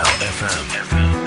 Cloud FM.